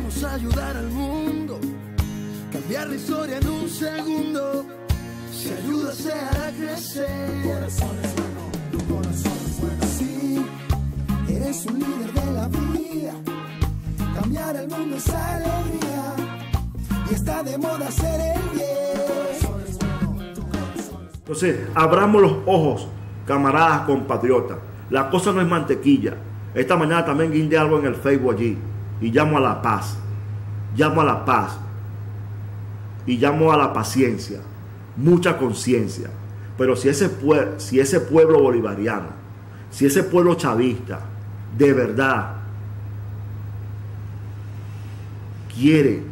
Queremos ayudar al mundo, cambiar la historia en un segundo. Si ayuda se hará crecer. Tu corazón es bueno, tu corazón es bueno. Sí, eres un líder de la vida. Cambiar el mundo es alegría. Y está de moda hacer el bien. Entonces, abramos los ojos, camaradas, compatriotas. La cosa no es mantequilla. Esta mañana también guindé algo en el Facebook allí. Y llamo a la paz. Llamo a la paz. Y llamo a la paciencia. Mucha conciencia. Pero si ese, si ese pueblo bolivariano, si ese pueblo chavista, de verdad quiere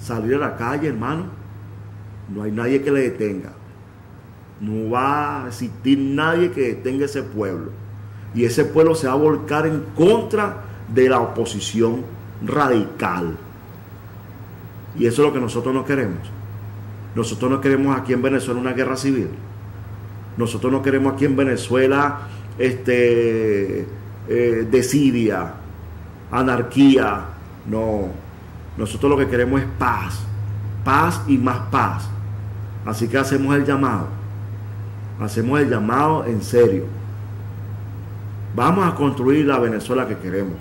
salir a la calle, hermano, no hay nadie que le detenga. No va a existir nadie que detenga ese pueblo. Y ese pueblo se va a volcar en contra de la oposición radical. Y eso es lo que nosotros no queremos. Nosotros no queremos aquí en Venezuela una guerra civil. Nosotros no queremos aquí en Venezuela este, eh, desidia, anarquía. No. Nosotros lo que queremos es paz. Paz y más paz. Así que hacemos el llamado hacemos el llamado en serio. Vamos a construir la Venezuela que queremos.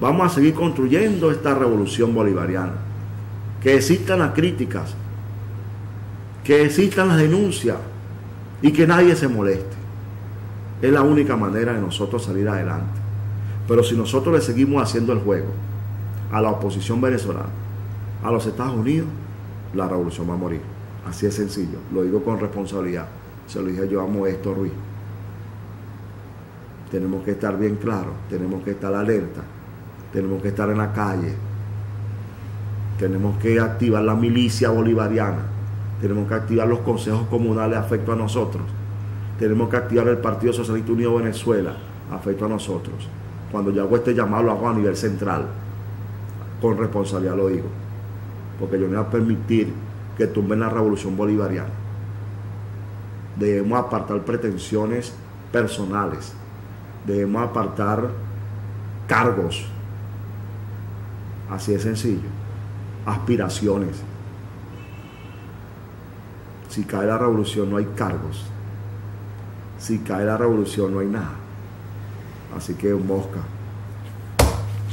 Vamos a seguir construyendo esta revolución bolivariana. Que existan las críticas, que existan las denuncias y que nadie se moleste. Es la única manera de nosotros salir adelante. Pero si nosotros le seguimos haciendo el juego a la oposición venezolana, a los Estados Unidos, la revolución va a morir. Así es sencillo, lo digo con responsabilidad. Se lo dije yo amo esto, Ruiz. Tenemos que estar bien claros, tenemos que estar alerta, tenemos que estar en la calle, tenemos que activar la milicia bolivariana, tenemos que activar los consejos comunales afecto a nosotros, tenemos que activar el Partido Socialista Unido Venezuela afecto a nosotros. Cuando yo hago este llamado lo hago a nivel central, con responsabilidad lo digo, porque yo no voy a permitir que tumben la revolución bolivariana. Debemos apartar pretensiones personales, debemos apartar cargos, así de sencillo, aspiraciones. Si cae la revolución no hay cargos, si cae la revolución no hay nada. Así que mosca.